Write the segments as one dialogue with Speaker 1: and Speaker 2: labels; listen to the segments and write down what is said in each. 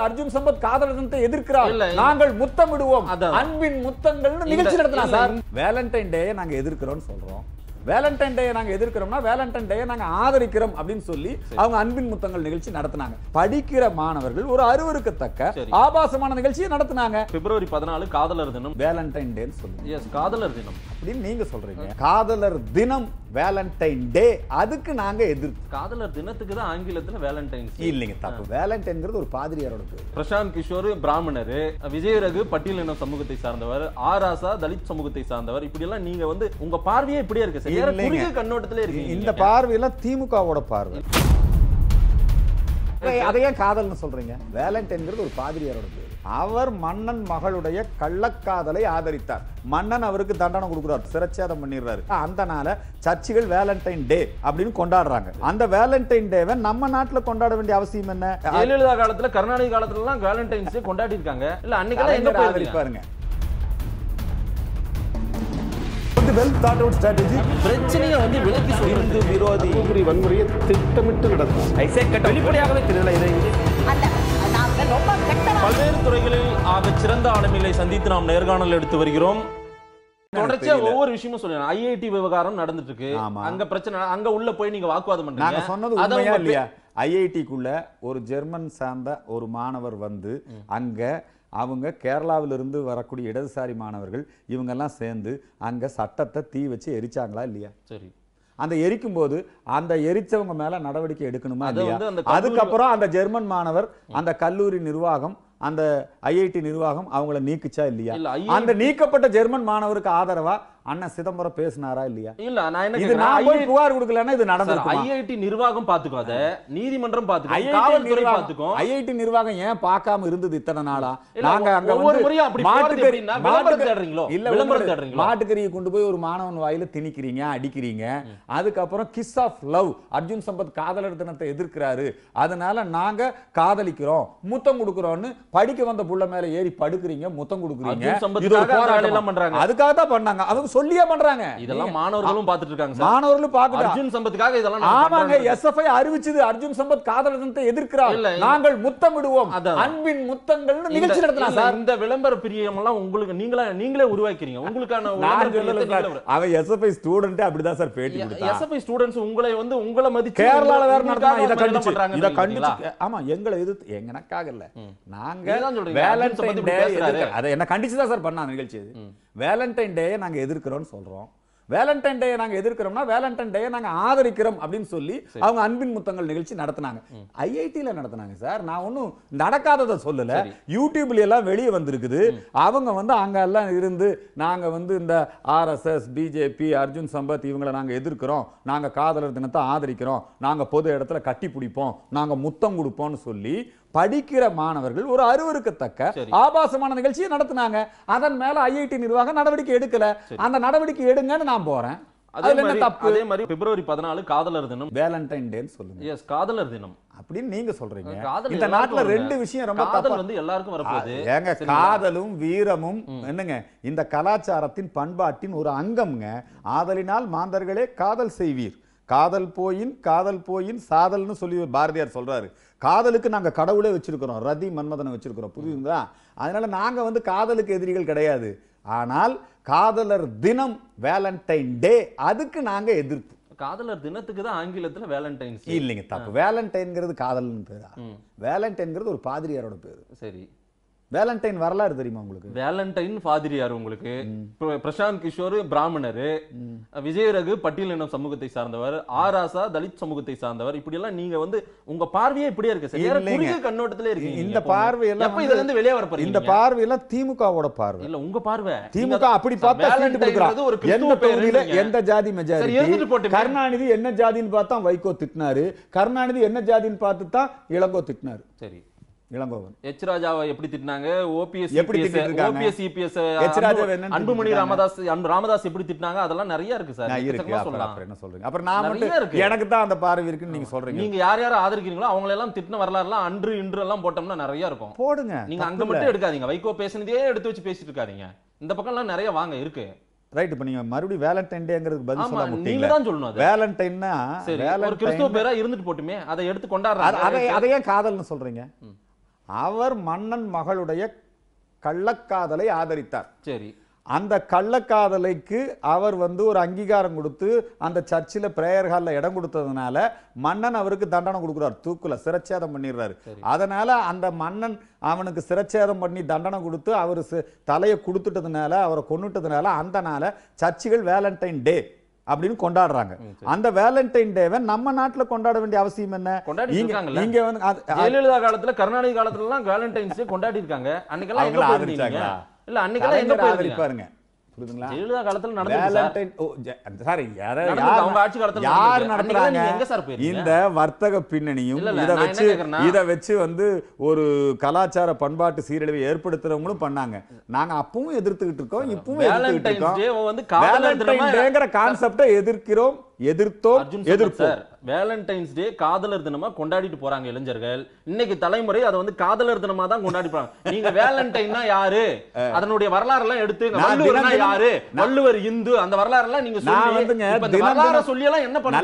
Speaker 1: அர்ஜுன் சம்பத் காதலர் தினத்தை எதிர்க்கிறார். நாங்கள் முத்தமிடுவோம். அன்பின் முத்தங்கள் நிகழ்ச்சி நடத்தினா சார். வேலண்டைன் டே நாங்க எதிர்க்கிறோம்னு சொல்றோம். வேலண்டைன் டே நாங்க எதிர்க்கிறோம்னா வேலண்டைன் டே நாங்க ஆதரிக்கிறோம் அப்படின்னு சொல்லி அவங்க அன்பின் முத்தங்கள் நிகழ்ச்சி நடத்தினாங்க. படிக்கிற மாணவர்கள் ஒரு அருவருக்கத்தக்க. ஆபாசமான நிகழ்ச்சியை நடத்தினாங்க.
Speaker 2: பிப்ரவரி பதினாலு காதலர் தினம்.
Speaker 1: வேலண்டைன் டேன்னு சொல்லுங்க
Speaker 2: எஸ் காதலர் தினம்.
Speaker 1: அப்படின்னு நீங்க சொல்றீங்க காதலர் தினம் வேலண்டைன் டே அதுக்கு நாங்க எதிர்ப்பு
Speaker 2: காதலர் தினத்துக்கு தான் ஆங்கிலத்துல வேலண்டைன்ஸ்
Speaker 1: இல்லைங்க தப்பு வேலண்டைன்ங்கிறது ஒரு பாதிரியாரோட பேர்
Speaker 2: பிரசாந்த் கிஷோர் பிராமணர் விஜயரகு பட்டியலின சமூகத்தை சார்ந்தவர் ஆராசா தலித் சமூகத்தை சார்ந்தவர் இப்படி எல்லாம் நீங்க வந்து உங்க பார்வையே இப்படியே இருக்கு கண்ணோட்டத்திலே இருக்கீங்க
Speaker 1: இந்த. பார்வையெல்லாம் திமுகவோட பார்வை அதை- அதை ஏன் காதல்னு சொல்றீங்க வேலண்டைன்ங்கிறது ஒரு பாதிரியாரோட பேர் அவர் மன்னன் மகளுடைய கள்ளக்காதலை ஆதரித்தார். மன்னன் அவருக்கு தண்டனை கொடுக்குறார். சிரச்சேதம் பண்ணிடுறாரு. அந்த நாள சர்ச்சுகள் வேலண்டைன் டே அப்படின்னு கொண்டாடுறாங்க. அந்த வேலண்டைன் டேவை நம்ம நாட்டுல கொண்டாட வேண்டிய அவசியம் என்ன?
Speaker 2: ஜெயலலிதா காலத்துல கருணாநிதி காலத்துல எல்லாம் வேலண்டைன்ஸ் டே கொண்டாடி இருக்காங்க இல்ல அன்னைக்கெல்லாம் எங்க
Speaker 1: ஆதரிப்பாருங்க. வெல் தாட் அவுட் ஸ்ட்ராட்டஜி
Speaker 2: பிரச்சனையை வந்து விலக்கி சொல்லிருந்து விரோதி.
Speaker 3: வன்முறையை திட்டமிட்டு நடக்கும்.
Speaker 2: வெளிப்படையாகவே தெரியல இதை. பல்வேறு துறைகளில் ஆக சிறந்த ஆளுமைகளை சந்தித்து நாம் நேர்காணல் எடுத்து வருகிறோம். தொடர்ச்சியா. ஒவ்வொரு விஷயமும் சொல்லுங்க ஐஐடி விவகாரம் நடந்துட்டு இருக்கு
Speaker 1: ஆமா.
Speaker 2: அங்க பிரச்சனை அங்க உள்ள போய் நீங்க வாக்குவாதம்
Speaker 1: நாங்க
Speaker 2: பண்றீங்க
Speaker 1: சொன்னது உண்மையா இல்லையா? ஐஐடிக்குள்ள ஒரு ஜெர்மன் சார்ந்த ஒரு மாணவர் வந்து அங்க அவங்க கேரளாவிலிருந்து வரக்கூடிய இடதுசாரி மாணவர்கள் இவங்கெல்லாம் சேர்ந்து அங்க சட்டத்தை தீ வச்சு எரிச்சாங்களா இல்லையா?
Speaker 2: சரி.
Speaker 1: அந்த எரிக்கும் போது அந்த எரிச்சவங்க மேல நடவடிக்கை எடுக்கணுமா அதுக்கப்புறம் அந்த ஜெர்மன் மாணவர் அந்த கல்லூரி நிர்வாகம் அந்த ஐஐடி நிர்வாகம் அவங்கள நீக்குச்சா இல்லையா? அந்த நீக்கப்பட்ட ஜெர்மன் மாணவருக்கு ஆதரவா அண்ணன் சிதம்பரம் பேசினாரா இல்லையா?
Speaker 2: இல்ல நான் என்ன
Speaker 1: இது நான் போய் புகார் கொடுக்கலன்னா இது நடந்திருக்குமா?
Speaker 2: ஐஐடி நிர்வாகம் பாத்துக்காத நீதிமன்றம் பாத்துக்கோ காவல்துறை பாத்துக்கோ
Speaker 1: ஐஐடி நிர்வாகம் ஏன் பார்க்காம இருந்தது இத்தனை நாளா? நாங்க அங்க வந்து
Speaker 2: முறையும் அப்படி
Speaker 1: மாட்டுக்கறி
Speaker 2: விளம்பரம் தேடுறீங்களோ?
Speaker 1: இல்ல
Speaker 2: விளம்பரம் தேடுறீங்களோ?
Speaker 1: மாட்டுக்கறியை கொண்டு போய் ஒரு மாணவன் வாயில திணிக்கிறீங்க அடிக்கிறீங்க. அதுக்கப்புறம் kiss of love Arjun Sampath காதலர் தினத்தை எதிர்க்கிறாரு. அதனால நாங்க காதலிக்கிறோம் முத்தம் கொடுக்கிறோம்னு படிக்க வந்த புள்ள மேல ஏறி படுக்குறீங்க முத்தம் கொடுக்குறீங்க. ஒரு. அதுக்காக தான் பண்ணாங்க. அவங்க சொல்லியே பண்றாங்க.
Speaker 2: இதெல்லாம் மாணவர்களும் பாத்துட்டு இருக்காங்க சார்.
Speaker 1: மாணவர்களும் பாக்குறாங்க
Speaker 2: அர்ஜுன் சம்பத்துக்காக இதெல்லாம்
Speaker 1: ஆமாங்க எஸ்எஃப்ஐ அறிவிச்சது அர்ஜுன் சம்பத் காதலர் தினத்தை எதிர்க்கிறார். நாங்கள் முத்தமிடுவோம். அன்பின் முத்தங்கள்
Speaker 2: இந்த-
Speaker 1: நிகழ்ச்சி நடத்தலாம் சார்.
Speaker 2: இந்த விளம்பர பிரியம் எல்லாம் உங்களுக்கு நீங்களே நீங்களே உருவாக்கிறீங்க. உங்களுக்கான
Speaker 1: அவன் எஸ்எஃப்ஐ ஸ்டூடெண்ட் அப்படிதான் சார் பேட்டி கொடுத்தான்
Speaker 2: எஸ்எஃப்ஐ ஸ்டூடண்ட்ஸ் உங்களை வந்து உங்களை மதிச்சு
Speaker 1: கேரளால வேற நடத்தினா இத கண்டிச்சு. இத? கண்டிச்சு. ஆமா எங்களை எதிர்த்து எனக்காக இல்ல. நாங்க
Speaker 2: பேசுறாரு.
Speaker 1: அதை என்ன கண்டிச்சு தான் சார் பண்ண நிகழ்ச்சி வேலண்டைன் டே நாங்கள் எதிர்க்கிறோன்னு சொல்கிறோம் வேலண்டைன் டே நாங்க எதிர்க்கிறோம்னா வேலண்டைன் டே நாங்க ஆதரிக்கிறோம் அப்படின்னு சொல்லி அவங்க அன்பின் முத்தங்கள் நிகழ்ச்சி நடத்தினாங்க. ஐஐடில நடத்தினாங்க சார். நான் ஒன்றும் நடக்காததை சொல்லல. யூடியூப்ல எல்லாம் வெளியே வந்திருக்குது. அவங்க வந்து அங்க எல்லாம் இருந்து நாங்க வந்து இந்த ஆர்எஸ்எஸ் பிஜேபி அர்ஜுன் சம்பத் இவங்களை நாங்க எதிர்க்கிறோம். நாங்க காதலர் தினத்தை ஆதரிக்கிறோம். நாங்க பொது இடத்துல கட்டி பிடிப்போம். நாங்க முத்தம் கொடுப்போம்னு சொல்லி படிக்கிற மாணவர்கள் ஒரு அருவருக்கத்தக்க. ஆபாசமான நிகழ்ச்சியை நடத்தினாங்க. அதன் மேல ஐஐடி நிர்வாகம் நடவடிக்கை எடுக்கல. அந்த நடவடிக்கை எடுங்கன்னு நான் போறேன்.
Speaker 2: அதே
Speaker 1: அதுல என்ன
Speaker 2: மாதிரி
Speaker 1: தப்பு?
Speaker 2: அதே மாதிரி பிப்ரவரி பதினாலு காதலர் தினம்.
Speaker 1: வேலண்டைன் டேன்னு சொல்லுங்க.
Speaker 2: எஸ் காதலர் தினம்.
Speaker 1: அப்படின்னு நீங்க சொல்றீங்க. இந்த நாட்டுல. ரெண்டு விஷயம் ரொம்ப
Speaker 2: காதல்
Speaker 1: தப்பா
Speaker 2: வந்து எல்லாருக்கும் வரப்போகுது.
Speaker 1: ஏங்க
Speaker 2: சரிங்களா?
Speaker 1: காதலும் வீரமும் என்னங்க இந்த கலாச்சாரத்தின் பண்பாட்டின் ஒரு அங்கம்ங்க. ஆதலினால் மாந்தர்களே காதல் செய்வீர். காதல் போயின் காதல் போயின் சாதல்னு சொல்லி பாரதியார் சொல்றாரு. காதலுக்கு நாங்க கடவுளே வச்சிருக்கிறோம். ரதி மன்மதனை வச்சிருக்கிறோம். புரியுதுங்களா? அதனால நாங்க வந்து காதலுக்கு எதிரிகள் கிடையாது. ஆனால் காதலர் தினம் வேலண்டைன் டே அதுக்கு நாங்க எதிர்ப்பு.
Speaker 2: காதலர் தினத்துக்கு தான் ஆங்கிலத்துல வேலண்டைன்ஸ்
Speaker 1: இல்லைங்க தப்பு. வேலண்டைன்ங்கிறது காதல்னு பேரா? வேலண்டைன்ங்கிறது ஒரு பாதிரியாரோட பேரு.
Speaker 2: சரி.
Speaker 1: வேலண்டைன் வரலாறு தெரியுமா உங்களுக்கு?
Speaker 2: வேலண்டைன் ஃபாதிரியார் உங்களுக்கு? பிர- பிரசாந்த் கிஷோர் பிராமணர். விஜயரகு பட்டியலின சமூகத்தை சார்ந்தவர். ஆராசா தலித் சமூகத்தை சார்ந்தவர். இப்படி எல்லாம் நீங்க வந்து உங்க பார்வையே இப்படியே இருக்கு சார். குறுகிய கண்ணோட்டத்திலே இருக்கீங்க
Speaker 1: இந்த
Speaker 2: எப்ப
Speaker 1: வந்து-
Speaker 2: இதுல இருந்து வெளியே வர போறீங்க?
Speaker 1: இந்த
Speaker 2: நீங்க?
Speaker 1: பார்வையெல்லாம் திமுகவோட பார்வை.
Speaker 2: இல்ல உங்க பார்வை.
Speaker 1: திமுக அப்படி பார்த்தா சீட்டு கொடுக்குறான்.
Speaker 2: ஒரு
Speaker 1: எந்த தொகுதியில. எந்த ஜாதி மெஜாரிட்டி. கருணாநிதி என்ன ஜாதின்னு பார்த்தா வைகோ திட்டினாரு. கருணாநிதி என்ன ஜாதின்னு பார்த்து தான் இளங்கோ திட்டினாரு.
Speaker 2: சரி.
Speaker 1: இளங்கோவன்.
Speaker 2: எச் ராஜாவை எப்படி திட்டினாங்க? ஓபிஎஸ்
Speaker 1: எப்படி?
Speaker 2: ஓபிஎஸ்
Speaker 1: என்னன்னு
Speaker 2: அன்புமணி ராமதாஸ் அன்பு ராமதாஸ் எப்படி திட்டினாங்க? அதெல்லாம் நிறைய இருக்கு சார்.
Speaker 1: இருக்கு அப்புறம் என்ன சொல்றீங்க? அப்புறம் நான்
Speaker 2: நிறைய இருக்கு.
Speaker 1: எனக்கு தான் அந்த பார்வை இருக்குன்னு நீங்க சொல்றீங்க.
Speaker 2: நீங்க யார் யார் ஆதரிக்கிறீங்களோ அவங்கள எல்லாம் திட்டின வரலாறுலாம் அன்று இன்று எல்லாம் போட்டோம்னா நிறைய இருக்கும்.
Speaker 1: போடுங்க.
Speaker 2: நீங்க அங்க மட்டும் எடுக்காதீங்க. வைகோ பேசுனதே எடுத்து வச்சு பேசிட்டு இருக்காதீங்க. இந்த பக்கம் எல்லாம் நிறைய வாங்க இருக்கு.
Speaker 1: ரைட் இப்ப நீங்க மறுபடியும் வேலண்டைன் டேங்கிறதுக்கு பதில் சொல்ல முட்டீங்களா
Speaker 2: தான் சொல்லணும்
Speaker 1: வேலண்டைன்னா
Speaker 2: ஒரு கிறிஸ்துவ பேரா இருந்துட்டு போட்டுமே அதை எடுத்து கொண்டாடுறாங்க.
Speaker 1: அதை ஏன் காதல்னு சொல்றீங்க? அவர் மன்னன் மகளுடைய கள்ளக்காதலை ஆதரித்தார்.
Speaker 2: சரி.
Speaker 1: அந்த கள்ளக்காதலைக்கு அவர் வந்து ஒரு அங்கீகாரம் கொடுத்து அந்த சர்ச்சில் பிரேயர் ஹாலில் இடம் கொடுத்ததுனால மன்னன் அவருக்கு தண்டனை கொடுக்குறார். தூக்குல சிரச்சேதம் பண்ணிடுறாரு. அதனால அந்த மன்னன் அவனுக்கு சிரச்சேதம் பண்ணி தண்டனை கொடுத்து அவர் தலையை கொடுத்துட்டதுனால அவரை கொன்னுட்டதுனால அந்த நாளை சர்ச்சுகள் வேலண்டைன் டே அப்படின்னு கொண்டாடுறாங்க. அந்த வேலண்டைன் டேவை நம்ம நாட்டுல கொண்டாட வேண்டிய அவசியம் என்ன. இங்க வந்து
Speaker 2: ஜெயலலிதா காலத்துல கருணாநிதி காலத்துல எல்லாம் வேலண்டைன்ஸ் கொண்டாடி இருக்காங்க அன்னைக்கெல்லாம் எங்க? இல்ல அன்னைக்கெல்லாம் எங்க
Speaker 1: கலைஞர்
Speaker 2: போயிருந்தீங்க?
Speaker 1: ஆதரிப்பாருங்க. புரியுதுங்களா?
Speaker 2: ஜெயலலிதா காலத்துல நடந்தது சார்.
Speaker 1: யார-
Speaker 2: அவங்க ஆட்சி காலத்துல
Speaker 1: யார் நடத்துறாங்க?
Speaker 2: எங்க சார்?
Speaker 1: இந்த வர்த்தக பின்னணியும் இத வச்சு இத வச்சு வந்து ஒரு கலாச்சார பண்பாட்டு சீரழிவை ஏற்படுத்துறவங்களும் பண்ணாங்க. நாங்க அப்பவும் எதிர்த்துக்கிட்டு இருக்கோம் இப்பவும் எதிர்த்துக்கிட்டு இருக்கோம்.
Speaker 2: வந்து
Speaker 1: டேங்கிற கான்செப்டை எதிர்க்கிறோம். எதிர்த்தோம்
Speaker 2: சம்பத்
Speaker 1: எதிர்ப்போம்.
Speaker 2: வேலண்டைன்ஸ் டே காதலர் தினமா கொண்டாடிட்டு போறாங்க இளைஞர்கள். இன்னைக்கு தலைமுறை அதை வந்து காதலர் தினமா தான் கொண்டாடி போறாங்க. நீங்க வேலண்டைன்னா யாரு? அதனுடைய வரலாறு எல்லாம் எடுத்து வள்ளுவர்னா யாரு? வள்ளுவர் இந்து அந்த வரலாறு எல்லாம் நீங்க வரலாற சொல்லி எல்லாம் என்ன பண்ண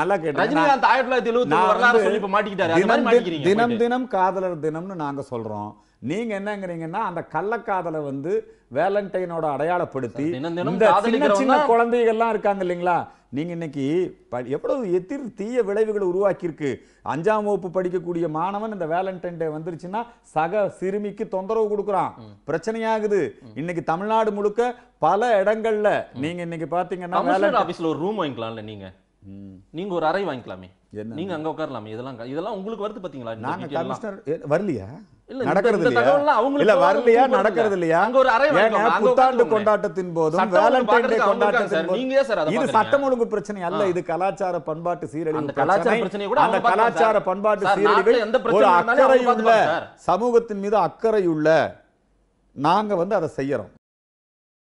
Speaker 1: நல்லா கேட்டுங்க.
Speaker 2: ரஜினிகாந்த் ஆயிரத்தி தொள்ளாயிரத்தி எழுபத்தி வரலாறு சொல்லி இப்ப மாட்டிக்கிட்டாரு.
Speaker 1: தினம். தினம் காதலர் தினம்னு நாங்க சொல்றோம். நீங்க என்னங்கிறீங்கன்னா அந்த கள்ளக்காதலை வந்து வேலண்டைனோட அடையாளப்படுத்தி இந்த சின்ன சின்ன குழந்தைகள்லாம் இருக்காங்க இல்லைங்களா? நீங்க இன்னைக்கு எவ்வளவு எதிர் தீய விளைவுகளை உருவாக்கியிருக்கு. அஞ்சாம் வகுப்பு படிக்கக்கூடிய மாணவன் இந்த வேலண்டைன் டே வந்துருச்சுன்னா சக சிறுமிக்கு தொந்தரவு கொடுக்குறான். பிரச்சனையாகுது. இன்னைக்கு தமிழ்நாடு முழுக்க பல இடங்கள்ல நீங்க இன்னைக்கு பாத்தீங்கன்னா வேலண்டைன்
Speaker 2: ஆபீஸ்ல ஒரு ரூம் வாங்கிக்கலாம்ல நீங்க? நீங்க ஒரு அறை வாங்கிக்கலாமே? நீங்க அங்க உட்காரலாமே. இதெல்லாம் இதெல்லாம் உங்களுக்கு வருது பாத்தீங்களா?
Speaker 1: நாங்க? கமிஷனர் வரலையா? நடக்கிறது இல்லையா வரலையா நடக்கிறது. இல்லையா புத்தாண்டு. கொண்டாட்டத்தின் போதும் வேலண்டைன் டே கொண்டாட்டத்தின் இது? சட்டம் ஒழுங்கு பிரச்சனை அல்ல. இது கலாச்சார பண்பாட்டு சீரழிவு
Speaker 2: கலாச்சார
Speaker 1: பிரச்சனை.
Speaker 2: பிரச்சனையை கூட
Speaker 1: அந்த கலாச்சார
Speaker 2: சார்.
Speaker 1: பண்பாட்டு
Speaker 2: சார்,
Speaker 1: சீரழிவை ஒரு அக்கறையுள்ள. சமூகத்தின் மீது அக்கறையுள்ள நாங்க வந்து அதை செய்யறோம்